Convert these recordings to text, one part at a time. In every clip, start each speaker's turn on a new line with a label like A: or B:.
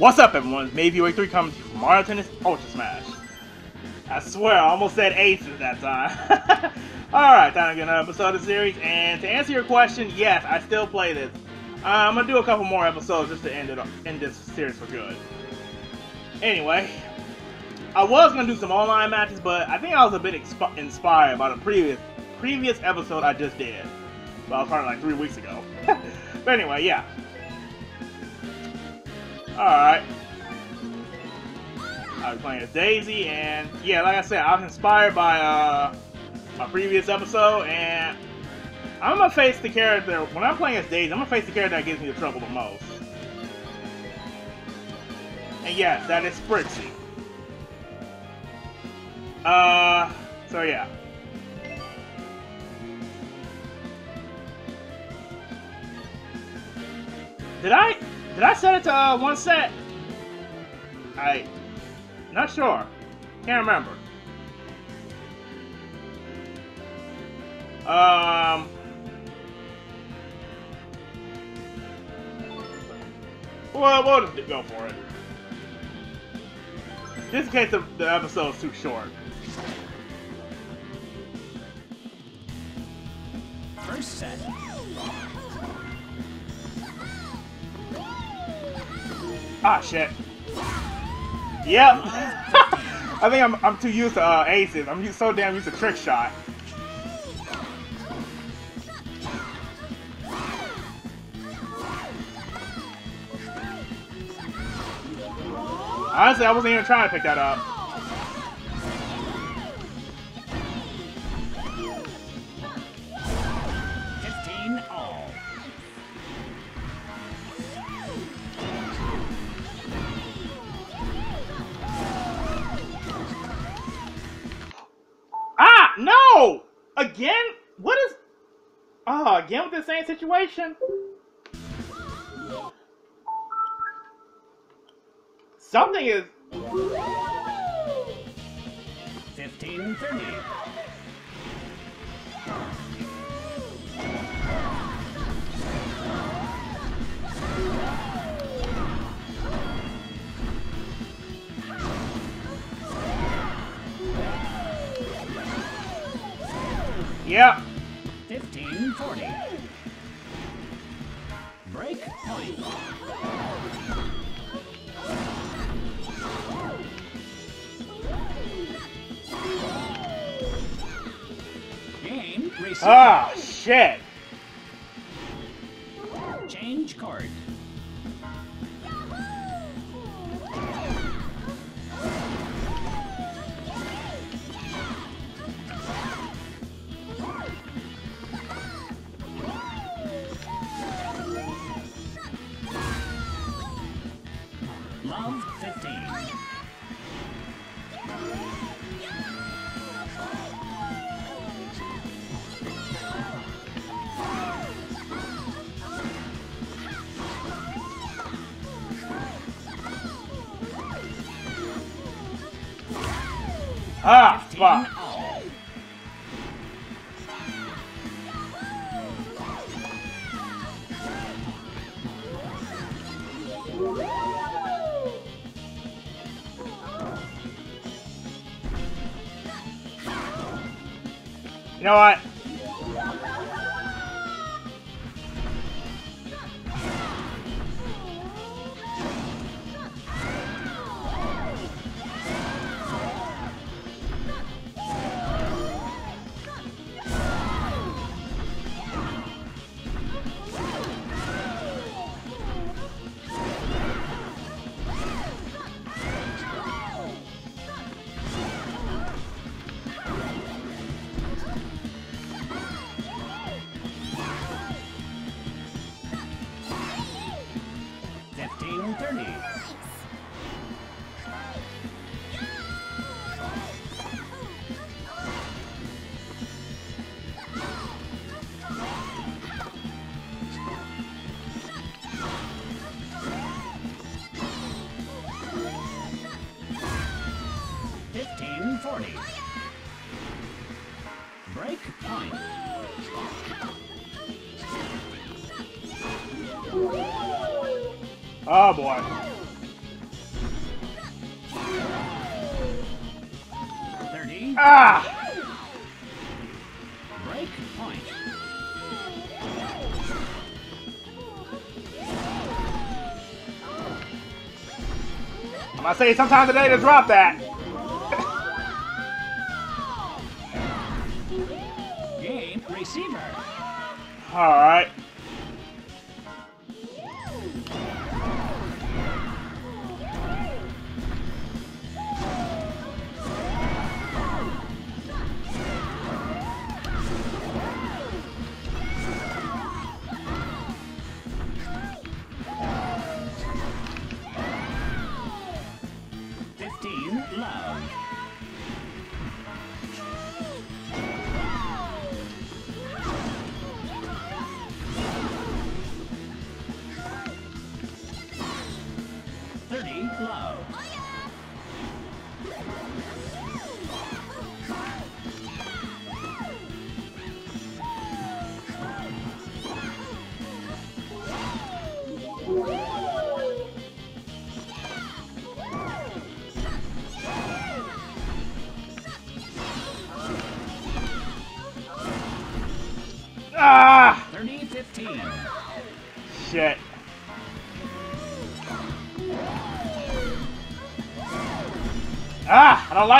A: What's up, everyone? It's Maveo 3 coming to you from Mario Tennis Ultra Smash. I swear, I almost said aces that time. Alright, time to get another episode of the series, and to answer your question, yes, I still play this. Uh, I'm gonna do a couple more episodes just to end it end this series for good. Anyway, I was gonna do some online matches, but I think I was a bit inspired by the previous previous episode I just did. Well, probably like three weeks ago. but anyway, yeah. Alright. I was playing as Daisy, and yeah, like I said, I was inspired by uh, my previous episode, and I'm gonna face the character, when I'm playing as Daisy, I'm gonna face the character that gives me the trouble the most. And yes, that is Sprixie. Uh, so yeah. Did I did I set it to uh, one set? I not sure. Can't remember. Um. Well, we'll just go for it. Just in case the, the episode's too short.
B: First set.
A: Ah, shit. Yep. I think I'm, I'm too used to uh, aces. I'm so damn used to trick shot. Honestly, I wasn't even trying to pick that up. Again with the same situation? Something is...
B: 1530.
A: Yep.
B: 1540. Break point. Game reset.
A: Ah, shit.
B: Change card. Love 15.
A: Ah, fuck. Know what? I'm gonna say sometime today to drop that.
B: Game receiver.
A: Alright.
B: Fifteen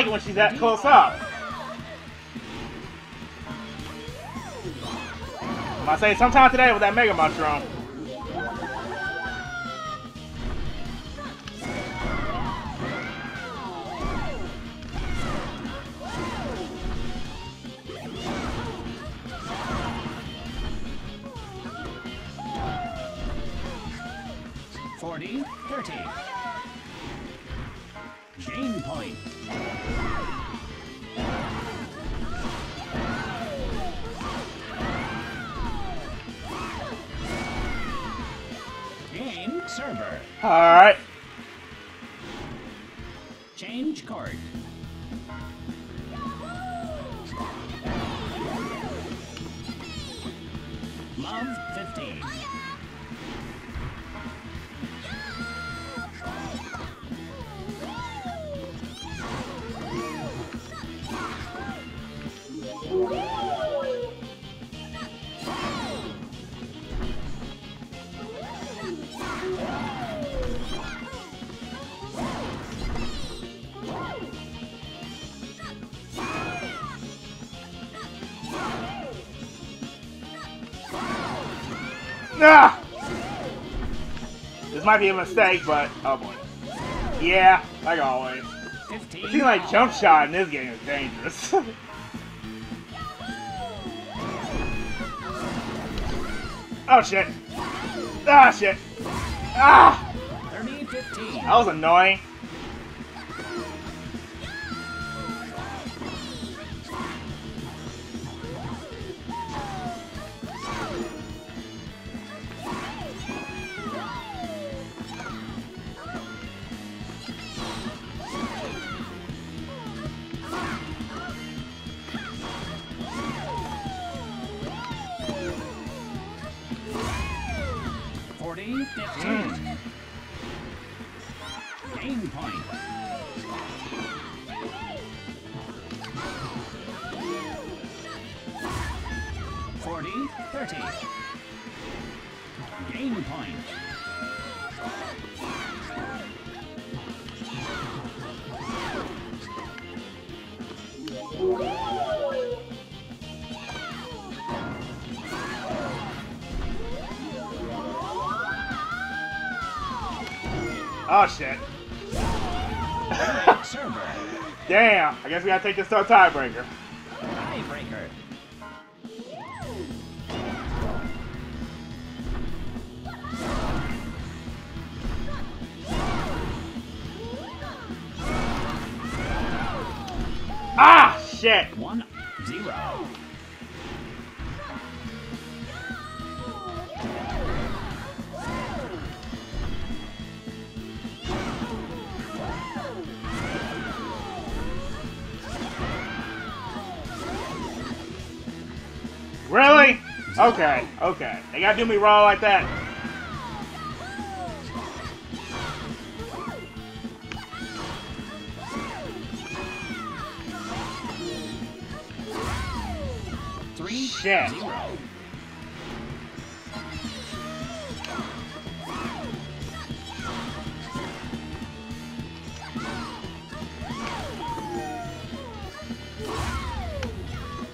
A: like it when she's that close up. I'm say sometime today with that Mega Mushroom.
B: Forty thirty.
A: Alright.
B: Change card. Love 15.
A: Ah! This might be a mistake, but oh boy. Yeah, like always.
B: 15.
A: It seems like jump shot in this game is dangerous. oh shit. Ah shit. Ah!
B: 30 15.
A: That was annoying.
B: Forty
A: Oh shit. Damn. I guess we gotta take this to a tiebreaker.
B: Tiebreaker.
A: Ah shit.
B: One
A: Really? Okay, okay. They gotta do me raw like that. shit.
B: Zero.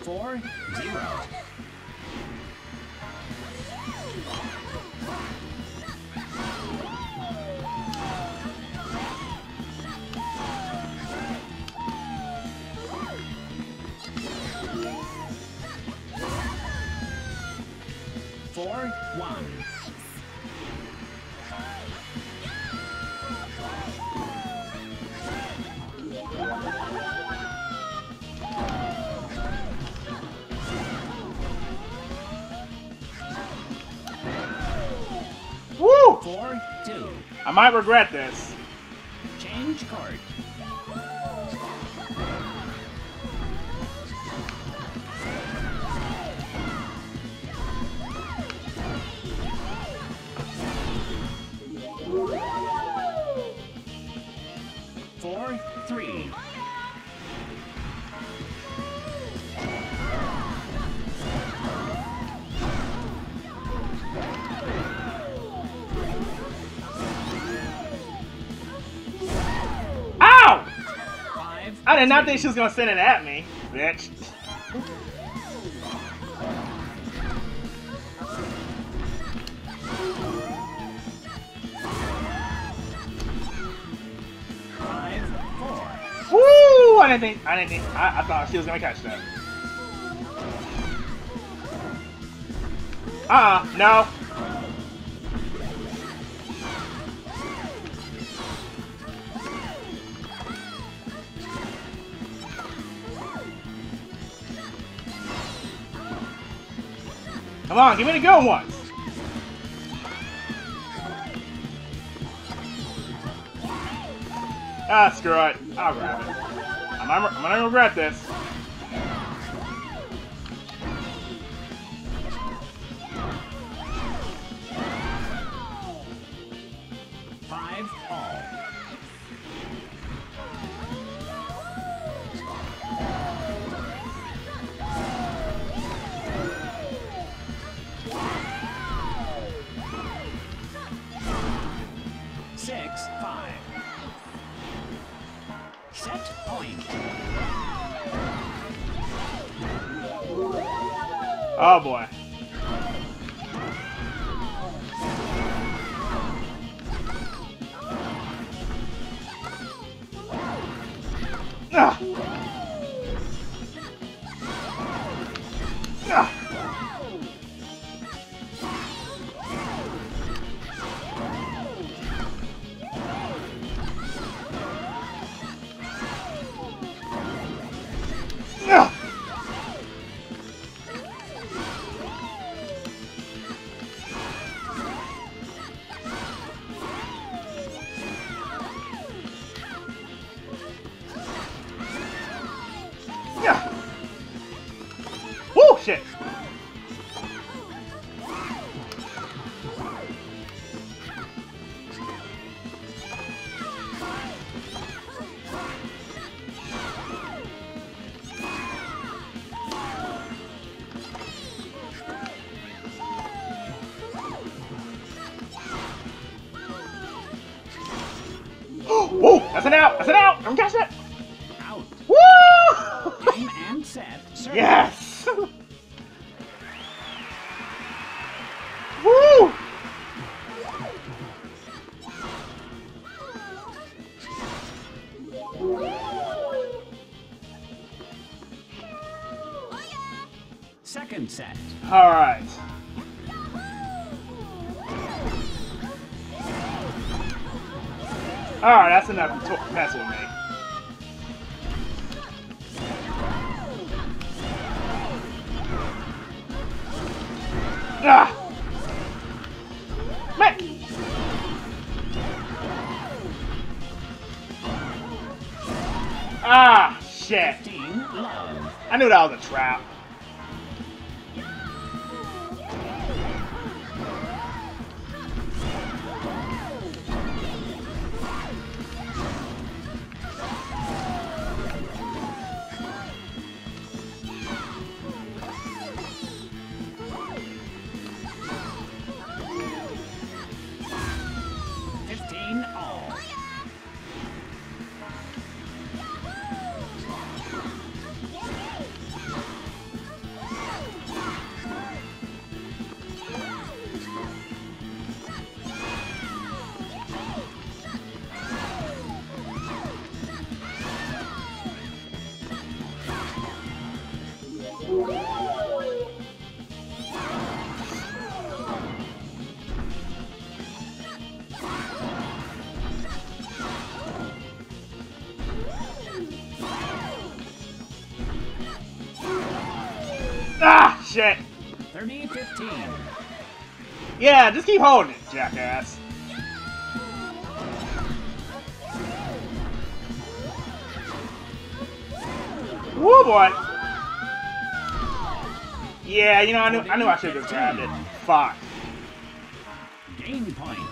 B: Four, zero. Four, one.
A: Woo!
B: Four, two.
A: I might regret this. I did not think she was gonna send it at me, bitch. Woo! I didn't think. I didn't think. I, I thought she was gonna catch that. Uh, uh no. Come on, give me the good ones. Ah, screw it. I'll grab it. I'm, I'm, I'm gonna regret this. Oh an out. That's an out. I'm catch that.
B: Out.
A: Woo!
B: Game and set. Service.
A: Yes! Woo!
B: Second set.
A: Alright. Alright, that's enough I knew that was a trap. Shit.
B: 30 15.
A: Yeah, just keep holding it, jackass. Woo, boy. Yeah, you know, I knew I knew I should have grabbed it. Fuck.
B: Game point.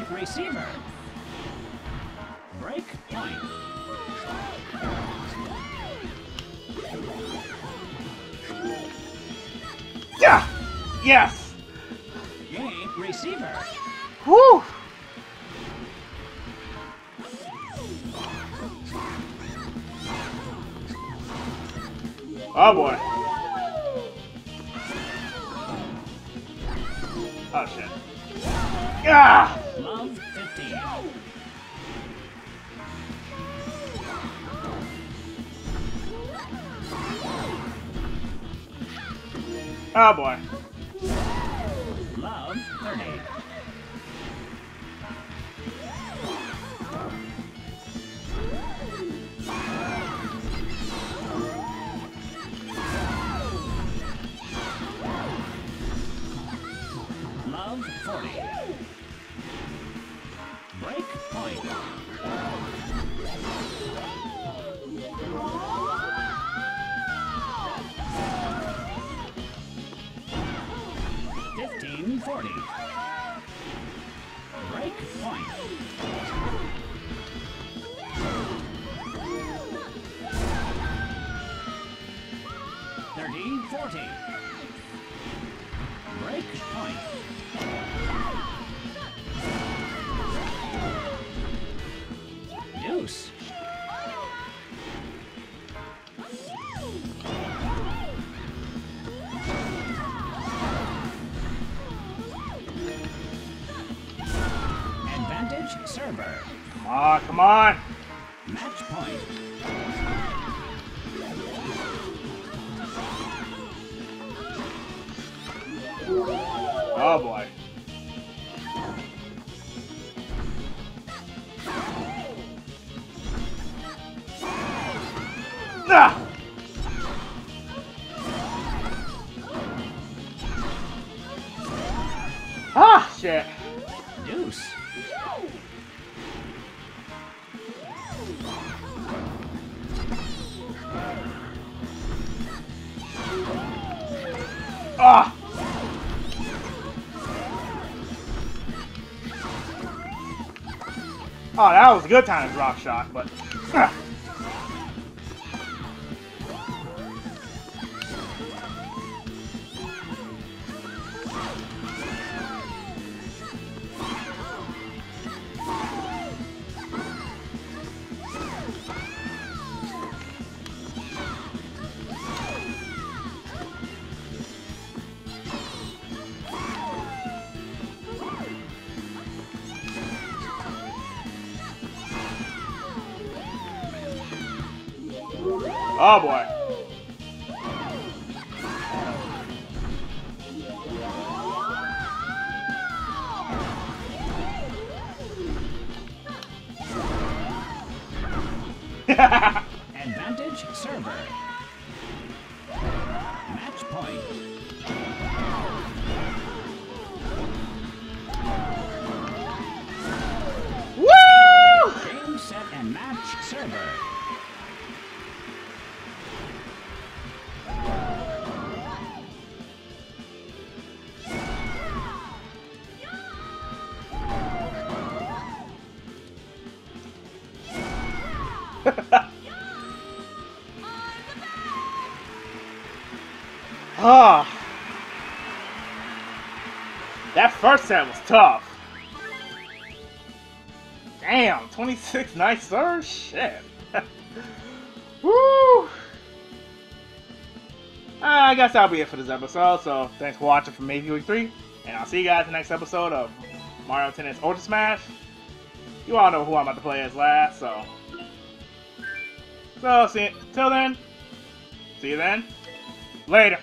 B: Advantage receiver. Break point.
A: Yeah. Yes.
B: Game receiver.
A: Whew. Oh boy. Oh shit. Ah! Oh boy.
B: Forty. Break point. Advantage server.
A: Come on, come on.
B: Match point.
A: Oh boy. Ah! Ah, shit. Oh, that was a good time to drop shot, but. Ah. Oh boy.
B: Advantage server. Match point.
A: Woo!
B: Game, set, and match server.
A: Ah. That first set was tough. Damn, 26 nice sir? Shit. Woo! I guess that'll be it for this episode. So thanks for watching from Maybe Week 3. And I'll see you guys in the next episode of Mario Tennis Ultra Smash. You all know who I'm about to play as last, so. So, see, till then, see you then. Later.